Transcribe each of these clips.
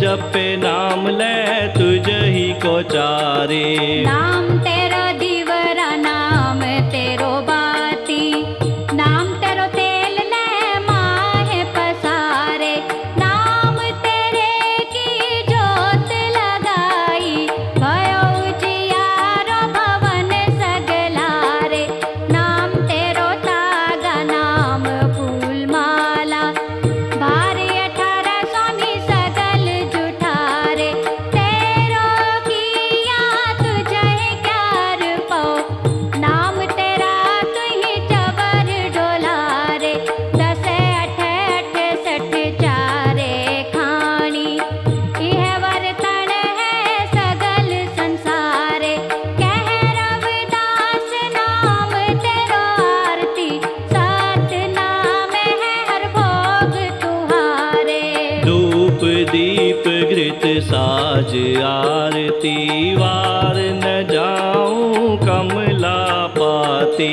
जपे नाम ले तुझ ही को चारे। नाम दीप घृत साज आरती वार न जाऊँ कमला पाती।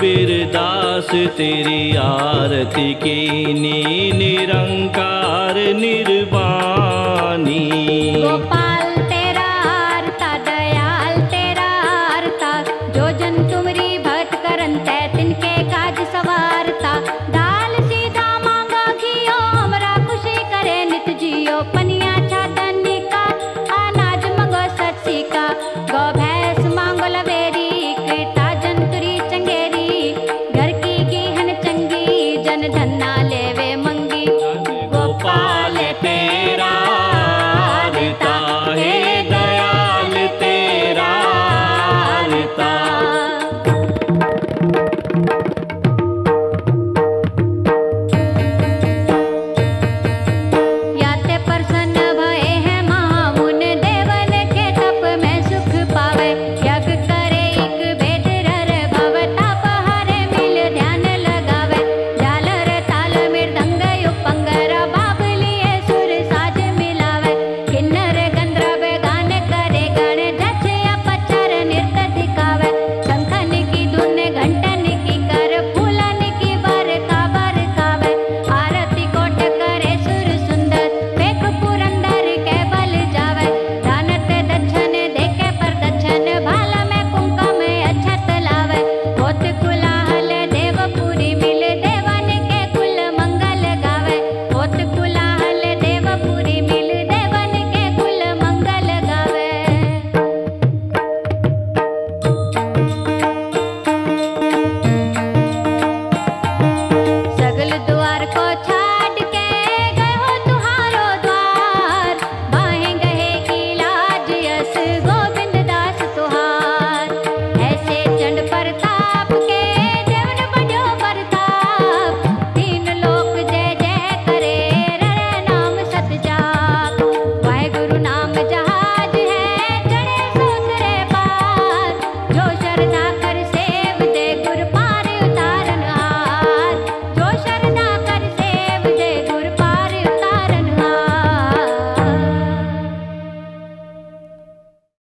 बिरदास, तेरी आरती कीनी निरंकार, निर्वाणी। आरता जो जन तुमरी भट करन दाल सीधा खुशी करे, नित पनिया छादन निका, अनाज मंगो सची का